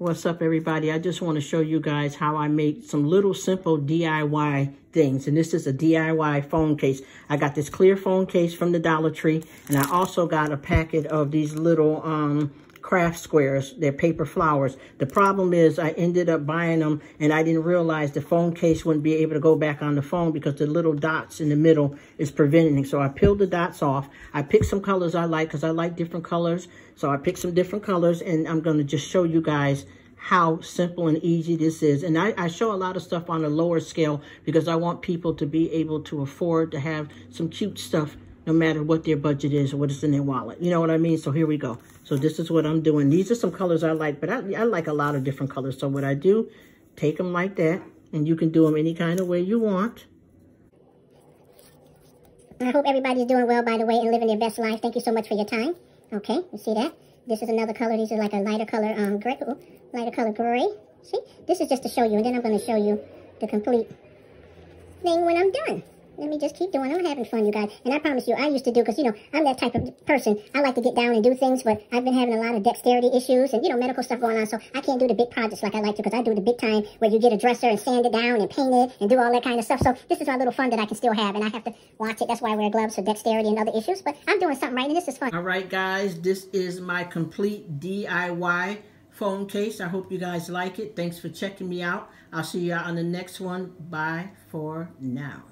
What's up, everybody? I just want to show you guys how I make some little simple DIY things. And this is a DIY phone case. I got this clear phone case from the Dollar Tree. And I also got a packet of these little um, craft squares. They're paper flowers. The problem is I ended up buying them and I didn't realize the phone case wouldn't be able to go back on the phone because the little dots in the middle is preventing it. So I peeled the dots off. I picked some colors I like because I like different colors. So I picked some different colors and I'm going to just show you guys how simple and easy this is. And I, I, show a lot of stuff on a lower scale because I want people to be able to afford to have some cute stuff no matter what their budget is or what is in their wallet. You know what I mean? So here we go. So this is what I'm doing. These are some colors I like, but I, I like a lot of different colors. So what I do, take them like that, and you can do them any kind of way you want. I hope everybody's doing well, by the way, and living their best life. Thank you so much for your time. Okay, you see that? This is another color. These are like a lighter color, um, gray, ooh, lighter color gray. See? This is just to show you, and then I'm going to show you the complete thing when I'm done let me just keep doing. I'm having fun, you guys. And I promise you, I used to do, because, you know, I'm that type of person. I like to get down and do things, but I've been having a lot of dexterity issues and, you know, medical stuff going on. So I can't do the big projects like I like to, because I do the big time where you get a dresser and sand it down and paint it and do all that kind of stuff. So this is my little fun that I can still have. And I have to watch it. That's why I wear gloves for dexterity and other issues. But I'm doing something right, and this is fun. All right, guys. This is my complete DIY phone case. I hope you guys like it. Thanks for checking me out. I'll see you on the next one. Bye for now.